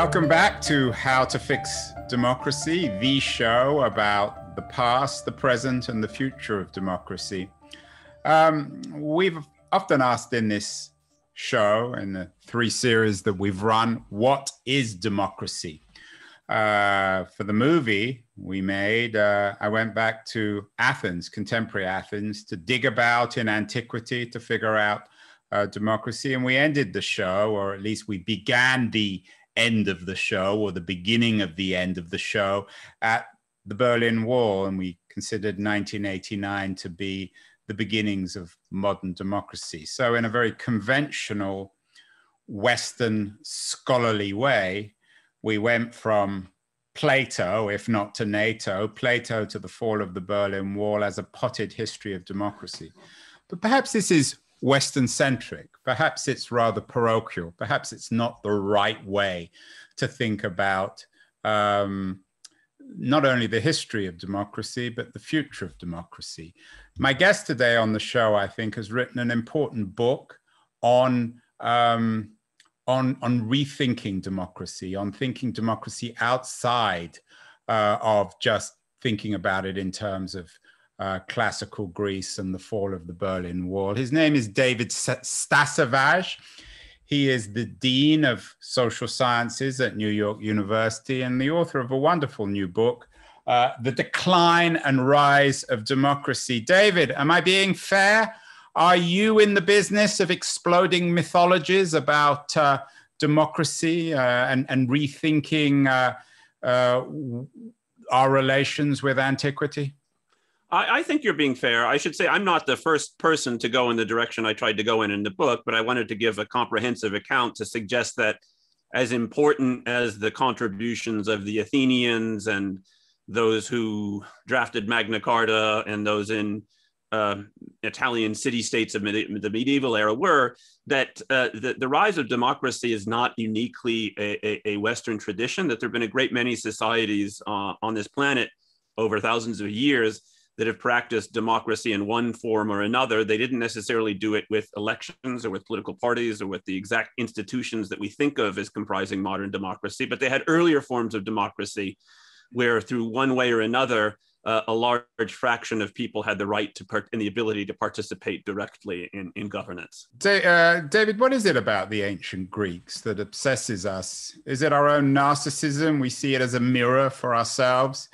Welcome back to How to Fix Democracy, the show about the past, the present, and the future of democracy. Um, we've often asked in this show, in the three series that we've run, what is democracy? Uh, for the movie we made, uh, I went back to Athens, contemporary Athens, to dig about in antiquity to figure out uh, democracy. And we ended the show, or at least we began the end of the show, or the beginning of the end of the show, at the Berlin Wall. And we considered 1989 to be the beginnings of modern democracy. So, in a very conventional Western scholarly way, we went from Plato, if not to NATO, Plato to the fall of the Berlin Wall as a potted history of democracy. But perhaps this is Western centric. Perhaps it's rather parochial. Perhaps it's not the right way to think about um, not only the history of democracy, but the future of democracy. My guest today on the show, I think, has written an important book on. Um, on, on rethinking democracy, on thinking democracy outside uh, of just thinking about it in terms of uh, classical Greece and the fall of the Berlin Wall. His name is David Stasavage. He is the Dean of Social Sciences at New York University and the author of a wonderful new book, uh, The Decline and Rise of Democracy. David, am I being fair? Are you in the business of exploding mythologies about uh, democracy uh, and, and rethinking uh, uh, our relations with antiquity? I, I, think you're being fair. I should say I'm not the first person to go in the direction I tried to go in in the book, but I wanted to give a comprehensive account to suggest that as important as the contributions of the Athenians and those who drafted Magna Carta and those in uh, Italian city states of med- the medieval era were, that uh, the, the, rise of democracy is not uniquely a, a, a, Western tradition, that there have been a great many societies uh, on this planet over thousands of years that have practiced democracy in one form or another. They didn't necessarily do it with elections or with political parties or with the exact institutions that we think of as comprising modern democracy, but they had earlier forms of democracy where, through one way or another, uh, a large fraction of people had the right to part and the ability to participate directly in, in governance. Uh, David, what is it about the ancient Greeks that obsesses us? Is it our own narcissism? We see it as a mirror for ourselves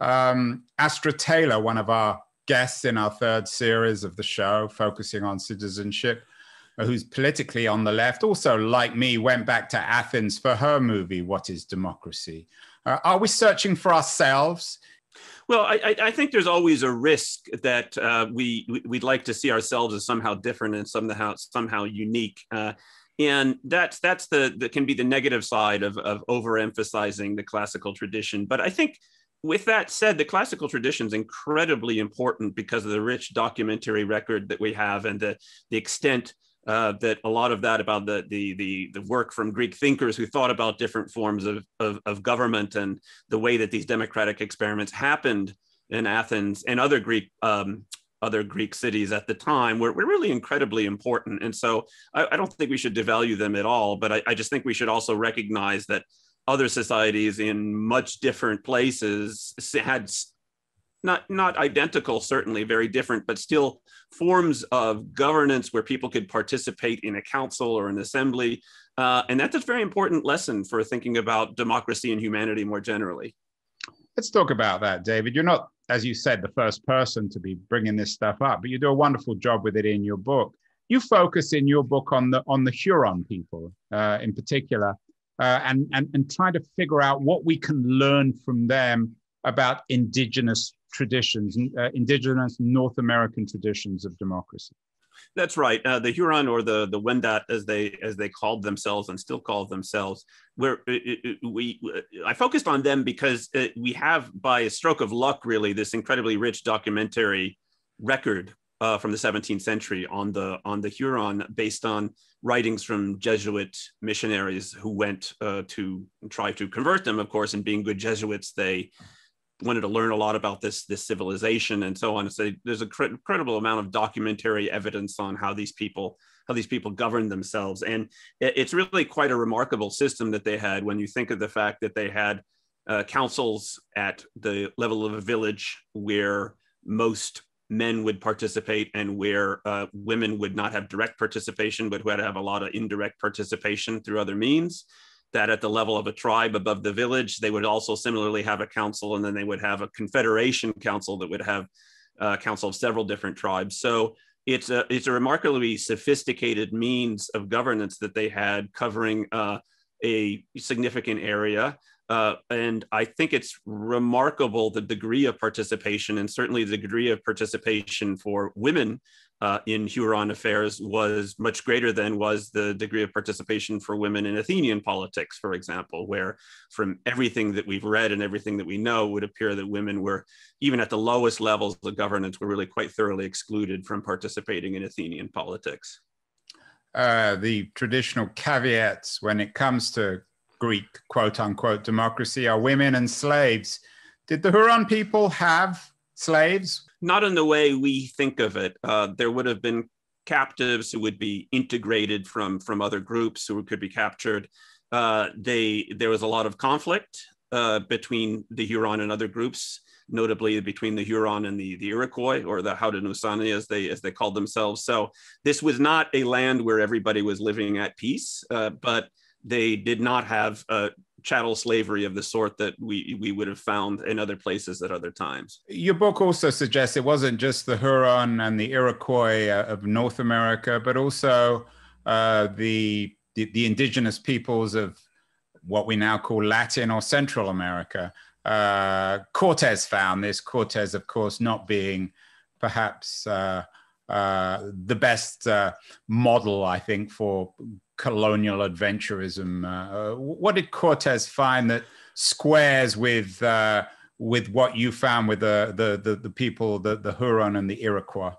um, Astra Taylor, one of our guests in our third series of the show, focusing on citizenship, who's politically on the left, also, like me, went back to Athens for her movie, What is Democracy? Uh, are we searching for ourselves? Well, I, I, think there's always a risk that uh, we we'd like to see ourselves as somehow different and somehow somehow unique, uh, and that's that's the that can be the negative side of of overemphasizing the classical tradition. But I think with that said, the classical tradition is incredibly important because of the rich documentary record that we have and the, the extent uh, that a lot of that about the, the, the, the, work from Greek thinkers who thought about different forms of, of, of government and the way that these democratic experiments happened in Athens and other Greek um, other Greek cities at the time were, were really incredibly important. And so I, I, don't think we should devalue them at all, but I, I just think we should also recognize that other societies in much different places had not not identical certainly very different but still forms of governance where people could participate in a council or an assembly. Uh, and that's a very important lesson for thinking about democracy and humanity more generally. Let's talk about that david. You're not as you said the first person to be bringing this stuff up but you do a wonderful job with it in your book. You focus in your book on the on the huron people uh, in particular uh, and, and, and try to figure out what we can learn from them about indigenous traditions, uh, indigenous North American traditions of democracy. That's right. Uh, the Huron or the the Wendat, as they as they called themselves and still call themselves, where we I focused on them because uh, we have, by a stroke of luck, really, this incredibly rich documentary record uh, from the 17th century on the on the Huron, based on writings from Jesuit missionaries who went uh, to try to convert them. Of course, and being good Jesuits, they wanted to learn a lot about this this civilization and so on. So there's a cr- incredible amount of documentary evidence on how these people how these people govern themselves, and it, it's really quite a remarkable system that they had. When you think of the fact that they had uh, councils at the level of a village where most men would participate and where uh, women would not have direct participation, but who had to have a lot of indirect participation through other means. That at the level of a tribe above the village, they would also similarly have a council, and then they would have a confederation council that would have a uh, council of several different tribes. So it's a it's a remarkably sophisticated means of governance that they had, covering uh, a significant area. Uh, and I think it's remarkable the degree of participation, and certainly the degree of participation for women uh, in Huron affairs was much greater than was the degree of participation for women in Athenian politics, for example, where from everything that we've read and everything that we know would appear that women were, even at the lowest levels of governance, were really quite thoroughly excluded from participating in Athenian politics. Uh, the traditional caveats when it comes to Greek quote unquote democracy are women and slaves. Did the Huron people have slaves? Not in the way we think of it. Uh, there would have been captives who would be integrated from from other groups who could be captured. Uh, they there was a lot of conflict uh, between the Huron and other groups, notably between the Huron and the, the Iroquois or the Haudenosaunee as they as they called themselves. So this was not a land where everybody was living at peace, uh, but they did not have chattel slavery of the sort that we, we would have found in other places at other times. Your book also suggests it wasn't just the Huron and the Iroquois uh, of North America, but also uh, the, the, the indigenous peoples of what we now call Latin or Central America. Uh, Cortez found this. Cortez, of course, not being perhaps uh, uh, the best model, I think, for colonial adventurism. Uh, what did Cortez find that squares with uh, with what you found with the the the, the people, the, the Huron and the Iroquois?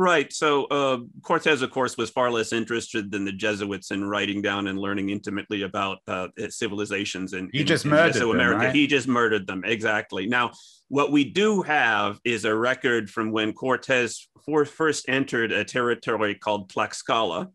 Right. So uh, Cortez, of course, was far less interested than the Jesuits in writing down and learning intimately about uh, civilizations in, he in, just in murdered Mesoamerica. Them, right? He just murdered them. Exactly. Now, what we do have is a record from when Cortez first entered a territory called Tlaxcala,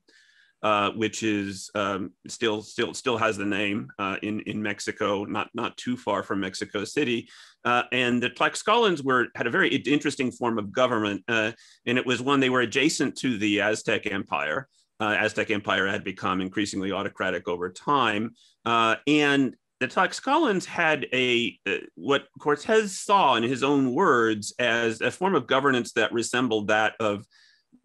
uh, which is um, still still still has the name uh, in in Mexico, not not too far from Mexico City. Uh, and the Tlaxcalans were had a very interesting form of government, uh, and it was one they were adjacent to the Aztec Empire. Uh, Aztec Empire had become increasingly autocratic over time, and the Tlaxcalans had a what Cortez saw in his own words as a form of governance that resembled that of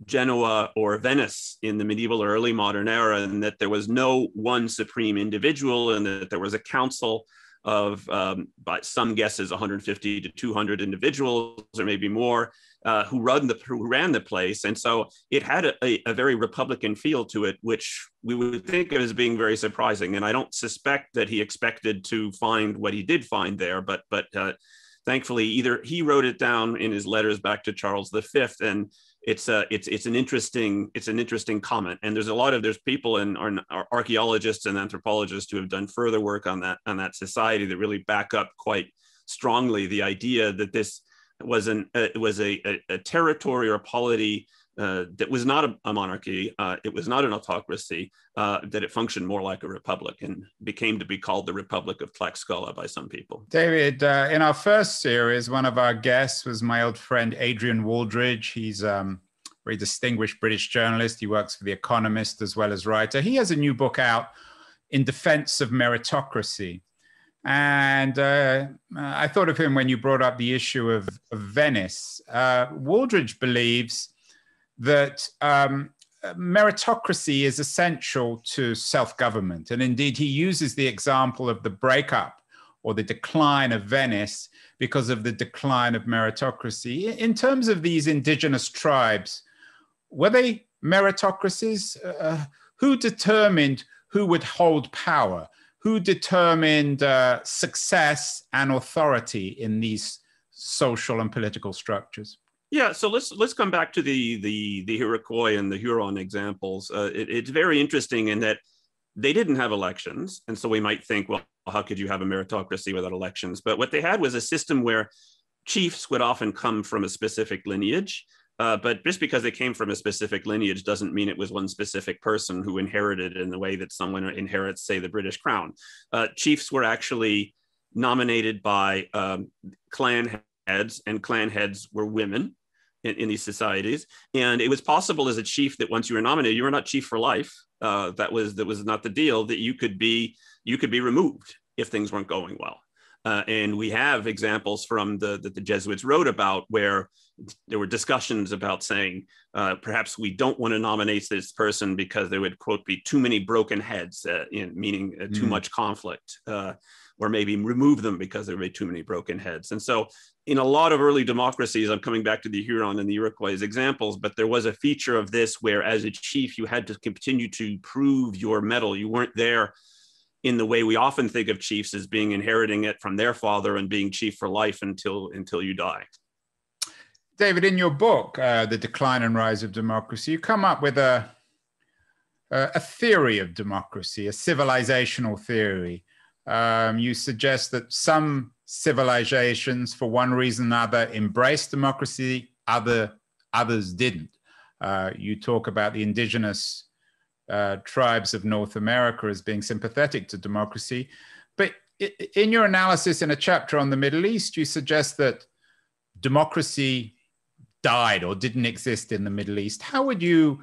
Genoa or Venice in the medieval or early modern era, and that there was no one supreme individual, and that there was a council of, um, by some guesses, 150 to 200 individuals, or maybe more, uh, who run the who ran the place, and so it had a, a, very republican feel to it, which we would think of as being very surprising. And I don't suspect that he expected to find what he did find there, but but uh, thankfully, either he wrote it down in his letters back to Charles V, and it's a it's it's an interesting it's an interesting comment. And there's a lot of there's people and archaeologists and anthropologists who have done further work on that on that society that really back up quite strongly the idea that this was an uh, was a, a, a, territory or a polity uh, that was not a, a monarchy, uh, it was not an autocracy, uh, that it functioned more like a republic and became to be called the Republic of Tlaxcala by some people. David, uh, in our first series, one of our guests was my old friend Adrian Wooldridge. He's um, a very distinguished British journalist. He works for The Economist as well as writer. He has a new book out in defense of meritocracy. And uh, I thought of him when you brought up the issue of, of Venice. Uh, Wooldridge believes that um, meritocracy is essential to self government. And indeed, he uses the example of the breakup or the decline of Venice because of the decline of meritocracy. In terms of these indigenous tribes, were they meritocracies? Uh, who determined who would hold power? Who determined uh, success and authority in these social and political structures? Yeah, so let's let's come back to the the the Iroquois and the Huron examples. Uh, it, it's very interesting in that they didn't have elections, and so we might think, well, how could you have a meritocracy without elections? But what they had was a system where chiefs would often come from a specific lineage. Uh, but just because they came from a specific lineage doesn't mean it was one specific person who inherited in the way that someone inherits, say, the British crown. Uh, chiefs were actually nominated by um, clan heads, and clan heads were women in, in, these societies. And it was possible as a chief that once you were nominated, you were not chief for life. Uh, that was that was not the deal. That you could be you could be removed if things weren't going well. Uh, and we have examples from the that the Jesuits wrote about where there were discussions about saying uh, perhaps we don't want to nominate this person because there would quote be too many broken heads, uh, in, meaning uh, too mm. much conflict. Or maybe remove them because there were too many broken heads. And so, in a lot of early democracies, I'm coming back to the Huron and the Iroquois examples, but there was a feature of this where, as a chief, you had to continue to prove your mettle. You weren't there in the way we often think of chiefs as being inheriting it from their father and being chief for life until until you die. David, in your book, uh, "The Decline and Rise of Democracy," you come up with a a theory of democracy, a civilizational theory um, you suggest that some civilizations, for one reason or another, embraced democracy, other others didn't. Uh, you talk about the indigenous uh, tribes of North America as being sympathetic to democracy, but in your analysis in a chapter on the Middle East, you suggest that democracy died or didn't exist in the Middle East. How would you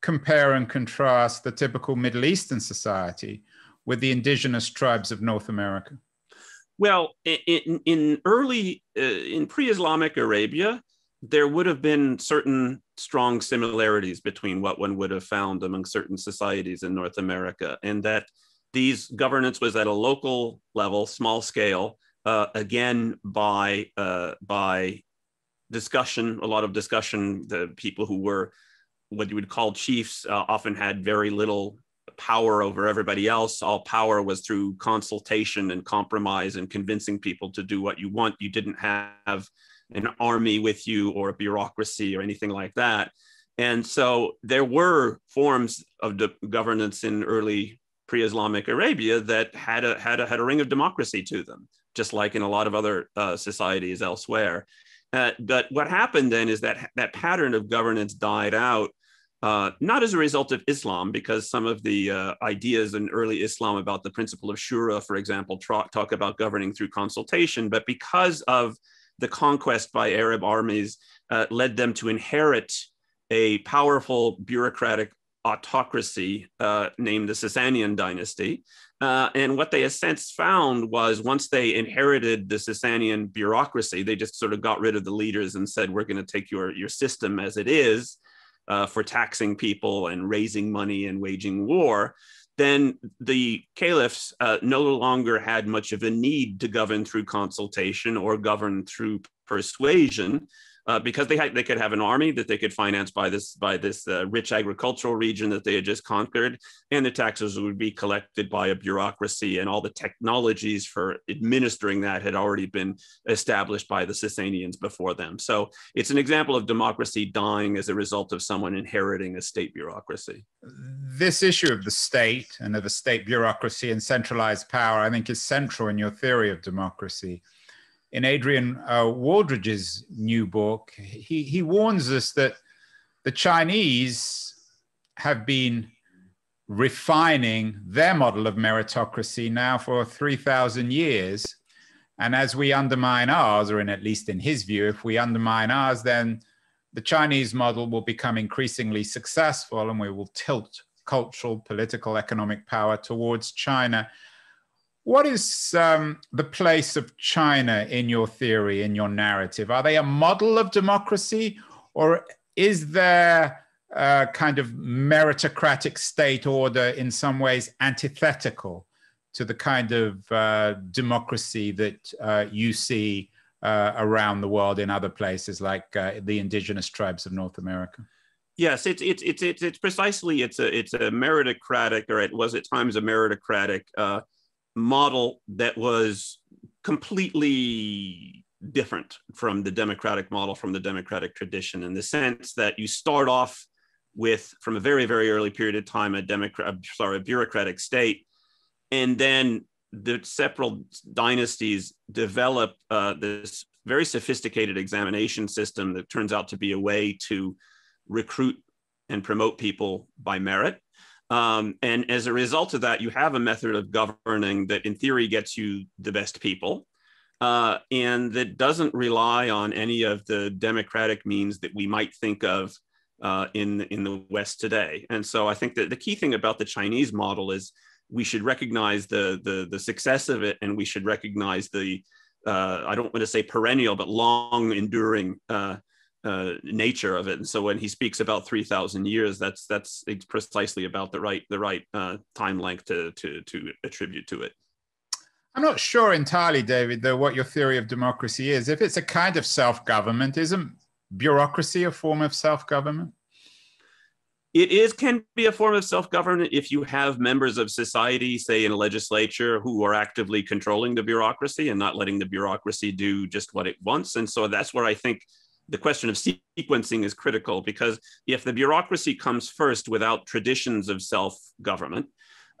compare and contrast the typical Middle Eastern society with the indigenous tribes of North America? Well, in, in early, uh, in pre Islamic Arabia, there would have been certain strong similarities between what one would have found among certain societies in North America, and that these governance was at a local level, small scale, uh, again by uh, by discussion, a lot of discussion. The people who were what you would call chiefs uh, often had very little power over everybody else. All power was through consultation and compromise and convincing people to do what you want. You didn't have an army with you or a bureaucracy or anything like that. And so there were forms of de- governance in early pre-Islamic Arabia that had a had a had a ring of democracy to them, just like in a lot of other uh, societies elsewhere. Uh, but what happened then is that that pattern of governance died out uh, not as a result of Islam, because some of the uh, ideas in early Islam about the principle of shura, for example, tra- talk about governing through consultation, but because of the conquest by Arab armies uh, led them to inherit a powerful bureaucratic autocracy uh, named the Sasanian dynasty. Uh, and what they, have since found was once they inherited the Sasanian bureaucracy, they just sort of got rid of the leaders and said, "We're going to take your your system as it is." Uh, for taxing people and raising money and waging war, then the caliphs uh, no longer had much of a need to govern through consultation or govern through persuasion uh, because they had they could have an army that they could finance by this by this uh, rich agricultural region that they had just conquered, and the taxes would be collected by a bureaucracy, and all the technologies for administering that had already been established by the Sasanians before them. So it's an example of democracy dying as a result of someone inheriting a state bureaucracy. This issue of the state and of a state bureaucracy and centralized power, I think, is central in your theory of democracy in Adrian uh, Wooldridge's new book, he, he warns us that the Chinese have been refining their model of meritocracy now for 3,000 years. And as we undermine ours, or in at least in his view, if we undermine ours, then the Chinese model will become increasingly successful and we will tilt cultural, political, economic power towards China. What is um, the place of China in your theory, in your narrative? Are they a model of democracy, or is there a kind of meritocratic state order in some ways antithetical to the kind of uh, democracy that uh, you see uh, around the world in other places, like uh, the indigenous tribes of North America? Yes, it's it's it's it's, it's precisely it's a it's a meritocratic, or it was at times a meritocratic uh, model that was completely different from the democratic model from the democratic tradition in the sense that you start off with from a very very early period of time a democrat sorry a bureaucratic state and then the several dynasties develop uh, this very sophisticated examination system that turns out to be a way to recruit and promote people by merit. Um, and as a result of that, you have a method of governing that, in theory, gets you the best people. Uh, and that doesn't rely on any of the democratic means that we might think of uh, in in the West today. And so I think that the key thing about the Chinese model is we should recognize the the, the success of it, and we should recognize the uh, I don't want to say perennial, but long enduring uh, uh, nature of it. And so when he speaks about three thousand years, that's that's precisely about the right the right uh, time length to to to attribute to it. I'm not sure entirely, David, though, what your theory of democracy is. If it's a kind of self government, isn't bureaucracy a form of self government? It is can be a form of self government if you have members of society, say in a legislature, who are actively controlling the bureaucracy and not letting the bureaucracy do just what it wants. And so that's where I think the question of sequencing is critical because if the bureaucracy comes first without traditions of self government,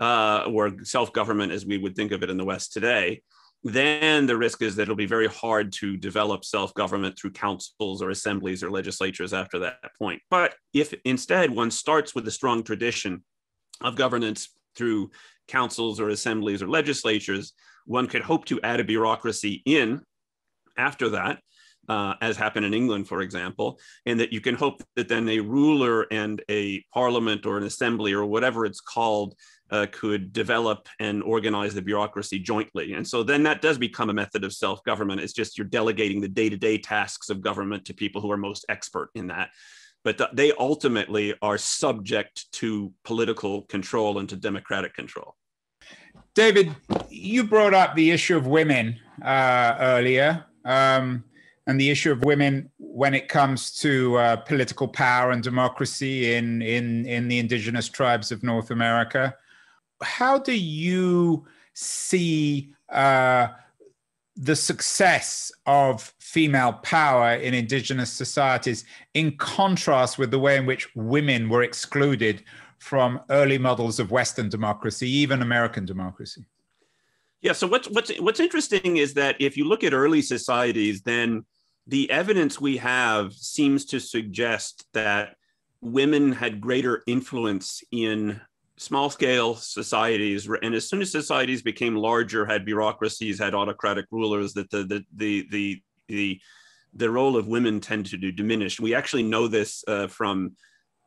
uh, or self government as we would think of it in the West today, then the risk is that it'll be very hard to develop self government through councils or assemblies or legislatures after that point. But if instead one starts with a strong tradition of governance through councils or assemblies or legislatures, one could hope to add a bureaucracy in after that uh, as happened in England, for example, and that you can hope that then a ruler and a parliament or an assembly or whatever it's called uh, could develop and organize the bureaucracy jointly. And so then that does become a method of self government. It's just you're delegating the day to day tasks of government to people who are most expert in that. But th- they ultimately are subject to political control and to democratic control. David, you brought up the issue of women uh, earlier. Um, and the issue of women when it comes to uh, political power and democracy in, in, in the indigenous tribes of North America. How do you see uh, the success of female power in indigenous societies in contrast with the way in which women were excluded from early models of Western democracy, even American democracy? Yeah. So what's what's what's interesting is that if you look at early societies, then the evidence we have seems to suggest that women had greater influence in small scale societies and as soon as societies became larger had bureaucracies had autocratic rulers that the the the the the, the role of women tended to diminish. We actually know this uh, from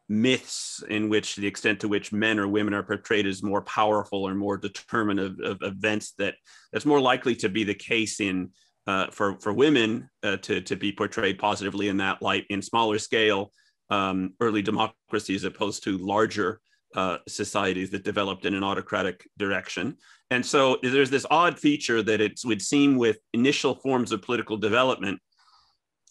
myths in which the extent to which men or women are portrayed as more powerful or more determined of, of events that that's more likely to be the case in uh, for for women uh, to to be portrayed positively in that light in smaller scale um, early democracy as opposed to larger uh, societies that developed in an autocratic direction. And so there's this odd feature that it would seem with initial forms of political development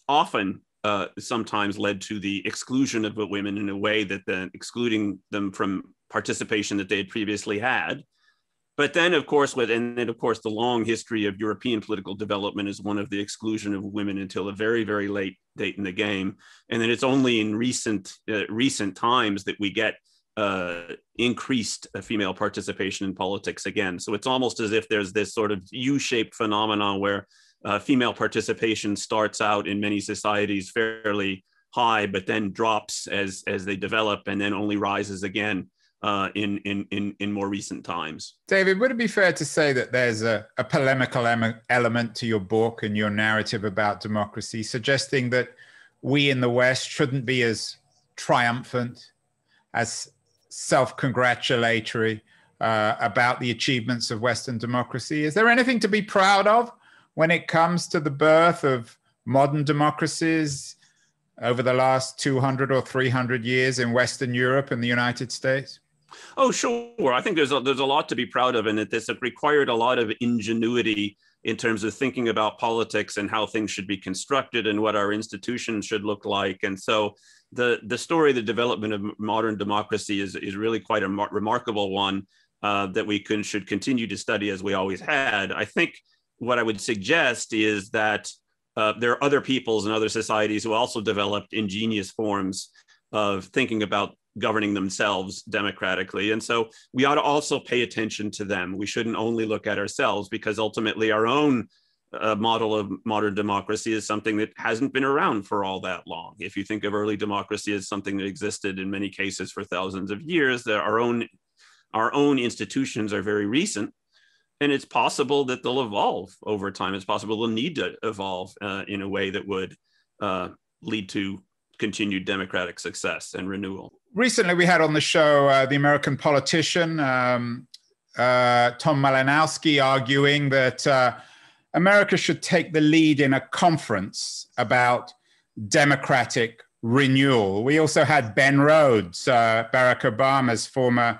often uh, sometimes led to the exclusion of women in a way that then excluding them from participation that they had previously had. But then, of course, with and then of course the long history of European political development is one of the exclusion of women until a very, very late date in the game, and then it's only in recent uh, recent times that we get uh, increased uh, female participation in politics again. So it's almost as if there's this sort of U-shaped phenomenon where uh, female participation starts out in many societies fairly high, but then drops as as they develop, and then only rises again uh, in, in, in, in more recent times. David, would it be fair to say that there's a, a polemical em- element to your book and your narrative about democracy, suggesting that we in the West shouldn't be as triumphant, as self congratulatory uh, about the achievements of Western democracy? Is there anything to be proud of when it comes to the birth of modern democracies? over the last 200 or 300 years in Western Europe and the United States? Oh, sure. I think there's a, there's a lot to be proud of, and that this required a lot of ingenuity in terms of thinking about politics and how things should be constructed and what our institutions should look like. And so, the the story, the development of modern democracy, is is really quite a mar- remarkable one uh, that we can should continue to study as we always had. I think what I would suggest is that uh, there are other peoples and other societies who also developed ingenious forms of thinking about governing themselves democratically. And so we ought to also pay attention to them. We shouldn't only look at ourselves because ultimately our own uh, model of modern democracy is something that hasn't been around for all that long. If you think of early democracy as something that existed in many cases for thousands of years, that our own our own institutions are very recent and it's possible that they'll evolve over time. It's possible they'll need to evolve uh, in a way that would uh, lead to continued democratic success and renewal. Recently, we had on the show uh, the American politician um, uh, Tom Malinowski arguing that uh, America should take the lead in a conference about democratic renewal. We also had Ben Rhodes, uh, Barack Obama's former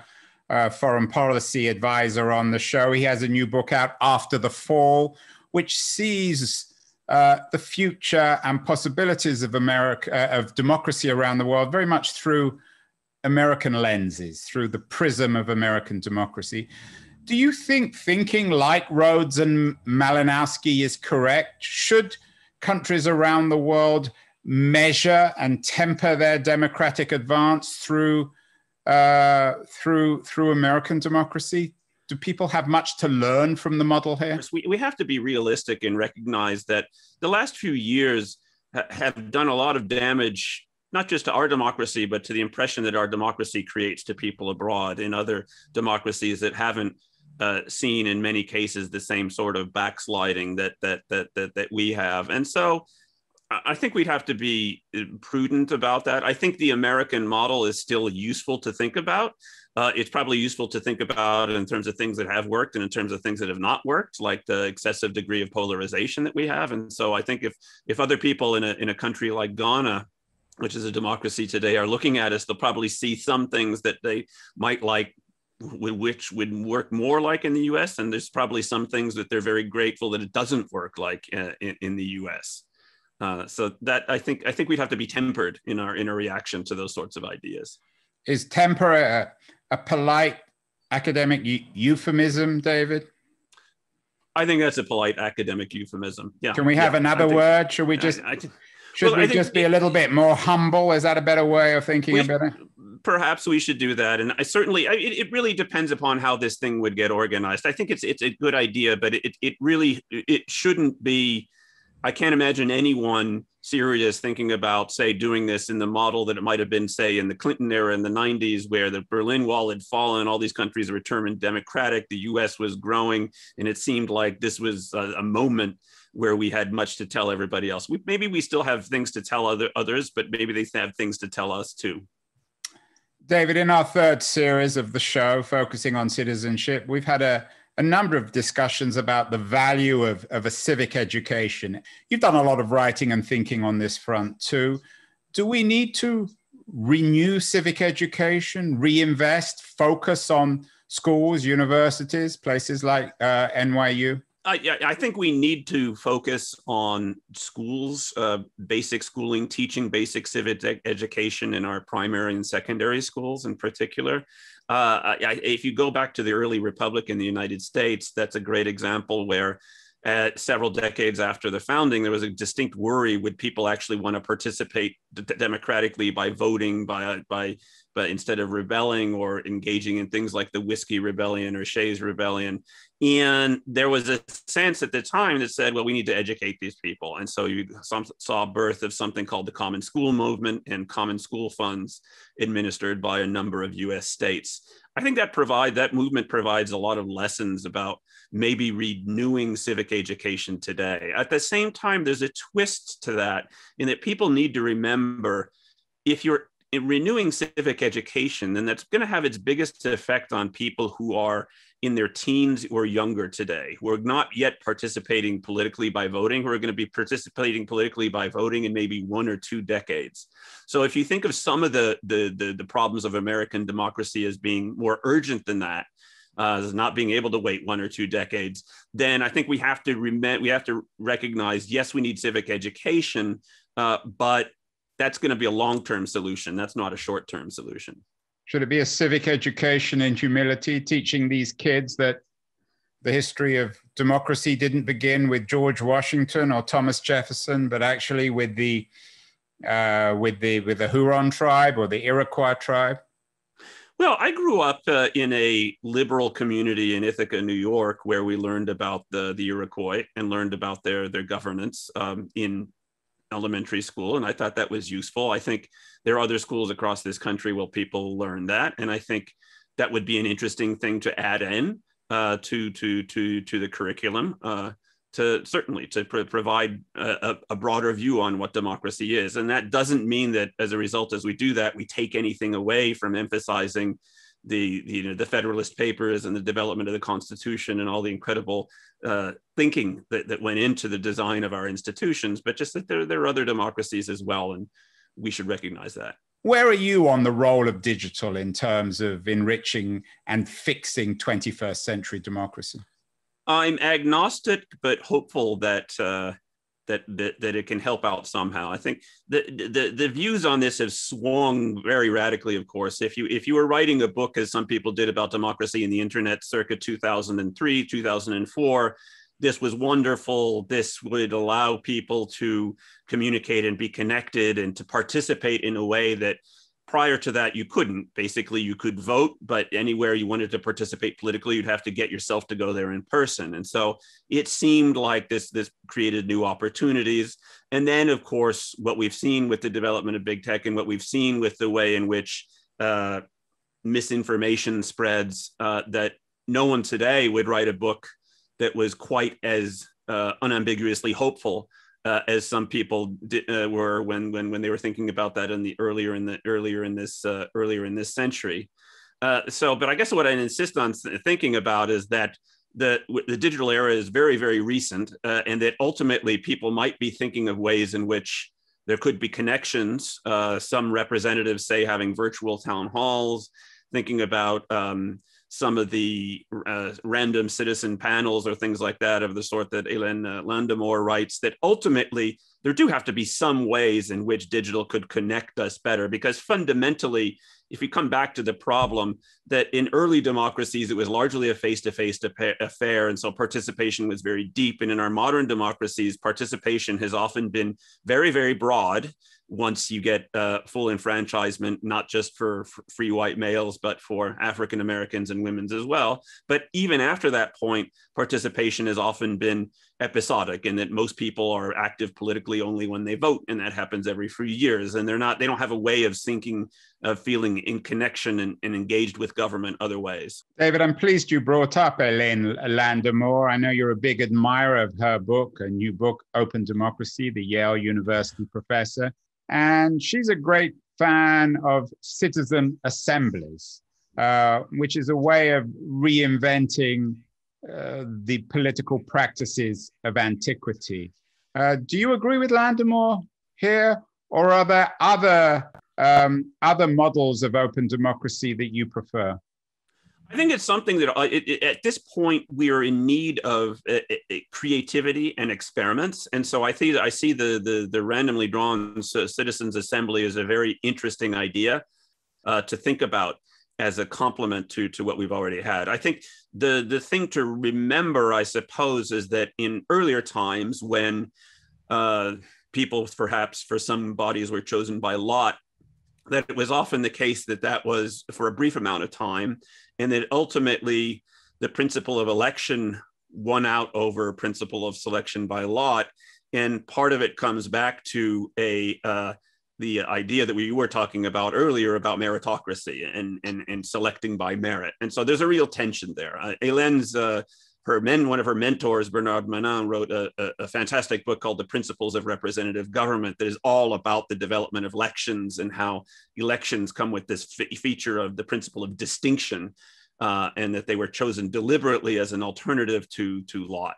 uh, foreign policy advisor on the show. He has a new book out, After the Fall, which sees uh, the future and possibilities of America, uh, of democracy around the world, very much through American lenses, through the prism of American democracy. Do you think thinking like Rhodes and Malinowski is correct? Should countries around the world measure and temper their democratic advance through uh, through through American democracy? Do people have much to learn from the model here? We, we have to be realistic and recognize that the last few years ha- have done a lot of damage, not just to our democracy, but to the impression that our democracy creates to people abroad in other democracies that haven't uh, seen in many cases the same sort of backsliding that that that that, that we have, and so I think we'd have to be uh, prudent about that. I think the American model is still useful to think about. Uh, it's probably useful to think about in terms of things that have worked and in terms of things that have not worked, like the excessive degree of polarization that we have. And so I think if if other people in a in a country like Ghana, which is a democracy today, are looking at us, they'll probably see some things that they might like which would work more like in the US. And there's probably some things that they're very grateful that it doesn't work like uh, in, in the US. Uh, so that I think I think we'd have to be tempered in our in our reaction to those sorts of ideas. Is temper a, a polite academic euphemism, David? I think that's a polite academic euphemism. Yeah. Can we have yeah, another think, word? Should we just I, I, should well, we just be a little bit more humble? Is that a better way of thinking we, about it? Perhaps we should do that. And I certainly it, it, really depends upon how this thing would get organized. I think it's it's a good idea, but it it really it shouldn't be I can't imagine anyone serious thinking about, say, doing this in the model that it might have been, say, in the Clinton era in the 90s, where the Berlin Wall had fallen, all these countries were turned democratic, the US was growing, and it seemed like this was a, a moment where we had much to tell everybody else. We, maybe we still have things to tell other, others, but maybe they have things to tell us too. David, in our third series of the show, focusing on citizenship, we've had a a number of discussions about the value of, of a civic education. You've done a lot of writing and thinking on this front too. Do we need to renew civic education, reinvest, focus on schools, universities, places like uh, NYU? I, I, think we need to focus on schools, uh, basic schooling, teaching basic civic education in our primary and secondary schools in particular. Uh, I, if you go back to the early republic in the United States, that's a great example where uh, several decades after the founding, there was a distinct worry: would people actually want to participate d- democratically by voting, by by, but instead of rebelling or engaging in things like the Whiskey Rebellion or Shays Rebellion? And there was a sense at the time that said, well, we need to educate these people. And so you saw birth of something called the Common School Movement and common school funds administered by a number of US states. I think that provide that movement provides a lot of lessons about maybe renewing civic education today. At the same time, there's a twist to that in that people need to remember if you're renewing civic education, then that's going to have its biggest effect on people who are in their teens or younger today, who are not yet participating politically by voting, who are going to be participating politically by voting in maybe one or two decades. So if you think of some of the, the, the, the problems of American democracy as being more urgent than that, uh, not being able to wait one or two decades, then I think we have to rem- we have to recognize yes, we need civic education, uh, but that's going to be a long-term solution. That's not a short-term solution. Should it be a civic education in humility, teaching these kids that the history of democracy didn't begin with George Washington or Thomas Jefferson, but actually with the uh, with the with the Huron tribe or the Iroquois tribe? Well, I grew up uh, in a liberal community in Ithaca, New York, where we learned about the, the Iroquois and learned about their, their governance um, in elementary school. And I thought that was useful. I think there are other schools across this country where people learn that. And I think that would be an interesting thing to add in uh, to, to, to, to the curriculum. Uh, to certainly to pr- provide a, a, broader view on what democracy is and that doesn't mean that as a result as we do that we take anything away from emphasizing the, the you know the federalist papers and the development of the constitution and all the incredible uh, thinking that, that went into the design of our institutions but just that there, there are other democracies as well and we should recognize that. Where are you on the role of digital in terms of enriching and fixing 21st century democracy? I'm agnostic, but hopeful that uh, that, that that it can help out somehow. I think the, the the views on this have swung very radically. Of course, if you if you were writing a book, as some people did about democracy and the internet, circa 2003, 2004. This was wonderful. This would allow people to communicate and be connected and to participate in a way that prior to that you couldn't. Basically you could vote but anywhere you wanted to participate politically you'd have to get yourself to go there in person. And so it seemed like this this created new opportunities. And then of course what we've seen with the development of big tech and what we've seen with the way in which uh, misinformation spreads uh, that no one today would write a book that was quite as uh, unambiguously hopeful uh, as some people uh, were when when when they were thinking about that in the earlier in the earlier in this uh, earlier in this century. Uh, so, but I guess what I insist on thinking about is that the the digital era is very very recent, uh, and that ultimately people might be thinking of ways in which there could be connections. Uh, some representatives say having virtual town halls, thinking about um, some of the uh, random citizen panels or things like that of the sort that Hélène uh, Landemore writes that ultimately there do have to be some ways in which digital could connect us better because fundamentally if we come back to the problem that in early democracies it was largely a face-to-face affair. And so participation was very deep. And in our modern democracies participation has often been very very broad once you get uh, full enfranchisement, not just for free white males, but for African Americans and women's as well. But even after that point, participation has often been episodic and that most people are active politically only when they vote, and that happens every few years. And they're not, they don't have a way of thinking, of feeling in connection and, and engaged with government other ways. David, I'm pleased you brought up Hélène Landemore. I know you're a big admirer of her book, a new book, Open Democracy, the Yale University professor. And she's a great fan of citizen assemblies, uh, which is a way of reinventing uh, the political practices of antiquity. Uh, do you agree with Landemore here, or are there other um, other models of open democracy that you prefer? I think it's something that uh, it, it, at this point we are in need of uh, uh, creativity and experiments, and so I think I see the the, the randomly drawn citizens assembly as a very interesting idea uh, to think about as a complement to to what we've already had. I think the the thing to remember, I suppose, is that in earlier times when uh, people, perhaps for some bodies, were chosen by lot, that it was often the case that that was for a brief amount of time and that ultimately the principle of election won out over principle of selection by lot and part of it comes back to a uh, the idea that we were talking about earlier about meritocracy and, and, and selecting by merit. And so there's a real tension there. Uh, Hélène's, uh, her men, one of her mentors, Bernard Manin, wrote a, a, a, fantastic book called The Principles of Representative Government that is all about the development of elections and how elections come with this feature of the principle of distinction uh, and that they were chosen deliberately as an alternative to, to lot.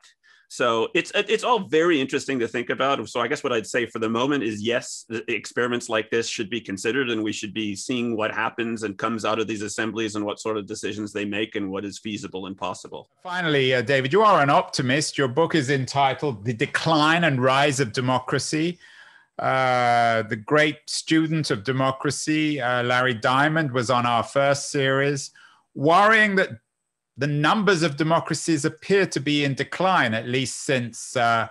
So it's it's all very interesting to think about. So I guess what I'd say for the moment is yes, experiments like this should be considered, and we should be seeing what happens and comes out of these assemblies and what sort of decisions they make and what is feasible and possible. Finally, uh, David, you are an optimist. Your book is entitled "The Decline and Rise of Democracy." Uh, the great student of democracy, uh, Larry Diamond, was on our first series, worrying that the numbers of democracies appear to be in decline, at least since uh,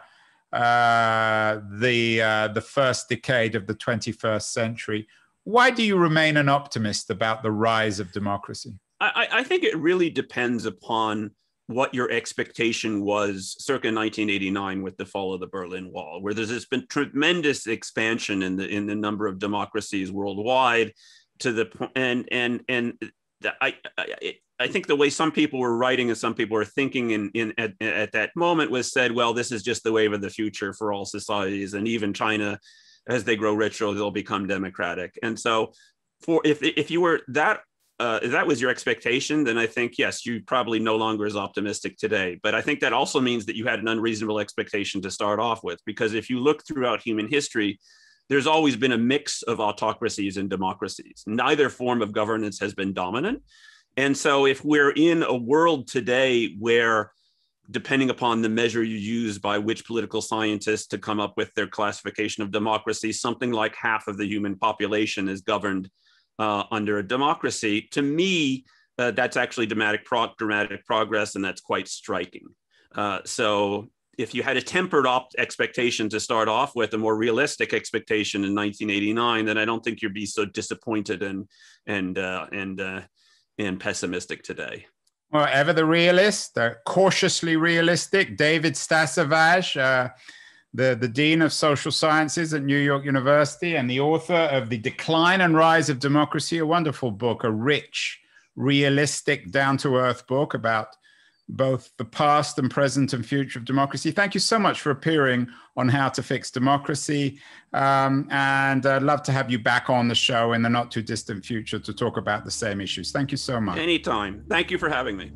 uh, the uh, the first decade of the 21st century. Why do you remain an optimist about the rise of democracy? I, I think it really depends upon what your expectation was circa 1989 with the fall of the Berlin Wall, where there's been tremendous expansion in the in the number of democracies worldwide, to the and and and I, I I think the way some people were writing and some people were thinking in, in at, at that moment was said, well, this is just the wave of the future for all societies, and even China, as they grow richer, they'll become democratic. And so, for if if you were that uh, if that was your expectation, then I think yes, you probably no longer as optimistic today. But I think that also means that you had an unreasonable expectation to start off with, because if you look throughout human history, there's always been a mix of autocracies and democracies. Neither form of governance has been dominant. And so, if we're in a world today where, depending upon the measure you use by which political scientists to come up with their classification of democracy, something like half of the human population is governed uh, under a democracy, to me, uh, that's actually dramatic, pro- dramatic progress, and that's quite striking. Uh, so if you had a tempered expectation to start off with, a more realistic expectation in 1989, then I don't think you'd be so disappointed and and uh, and uh, and pessimistic today. Well, ever the realist, uh, cautiously realistic, David Stasavage, uh, the, the Dean of Social Sciences at New York University and the author of The Decline and Rise of Democracy, a wonderful book, a rich, realistic, down to earth book about both the past and present and future of democracy. Thank you so much for appearing on How to Fix Democracy. Um, and I'd love to have you back on the show in the not too distant future to talk about the same issues. Thank you so much. Anytime. Thank you for having me.